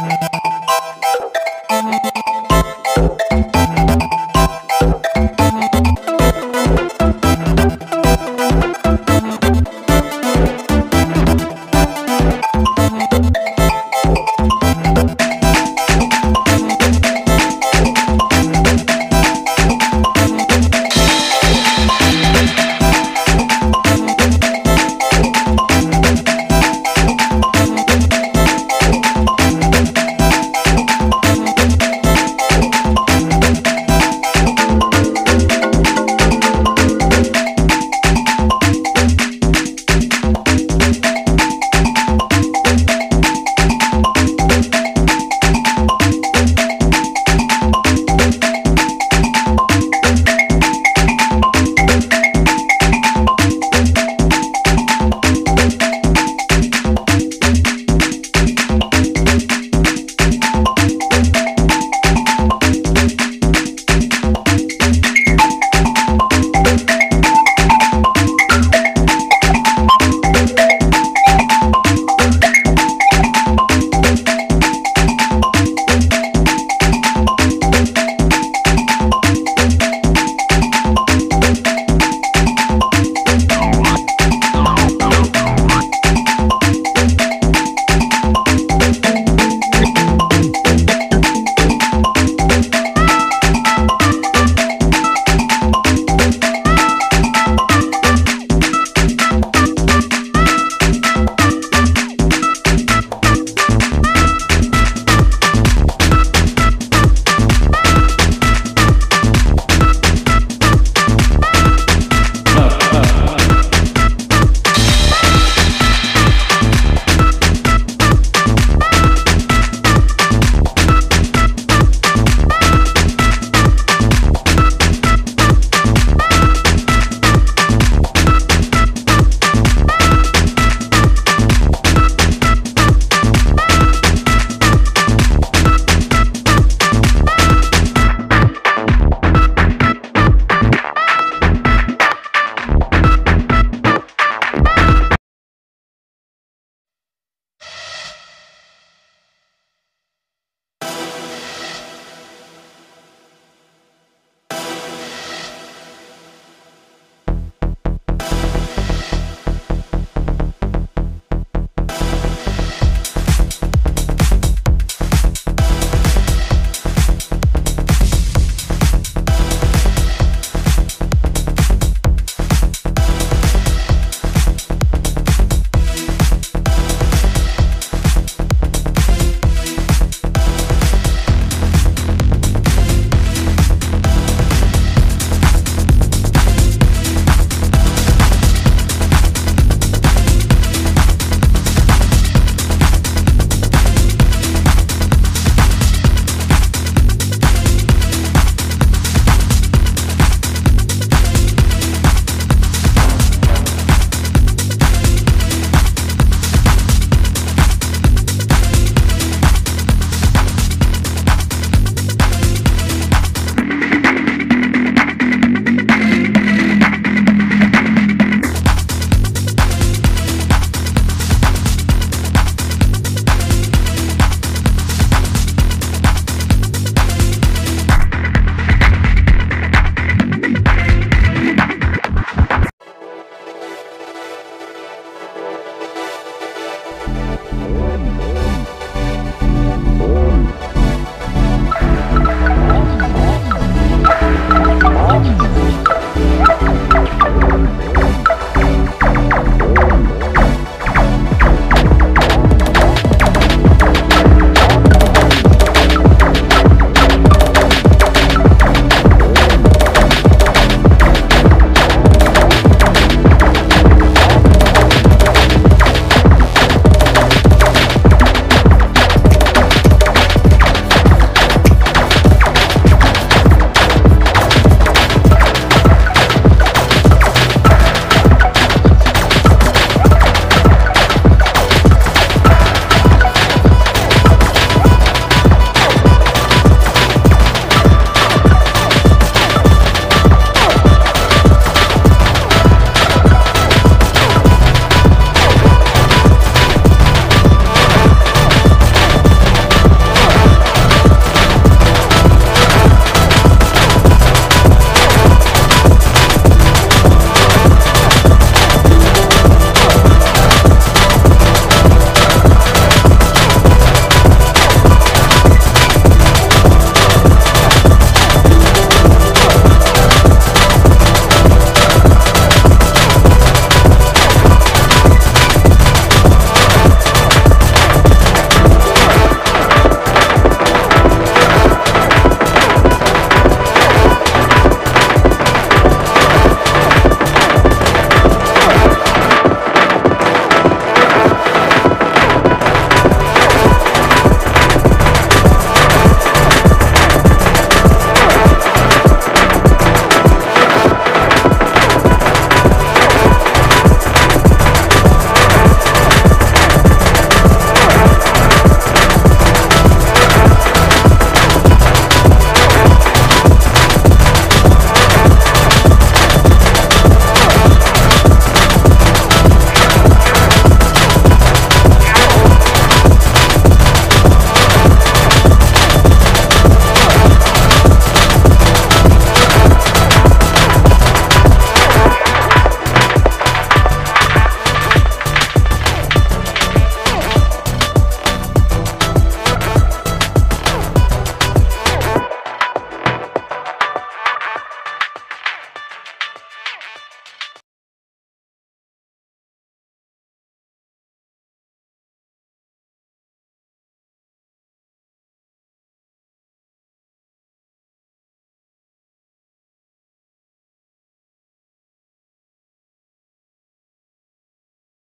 Música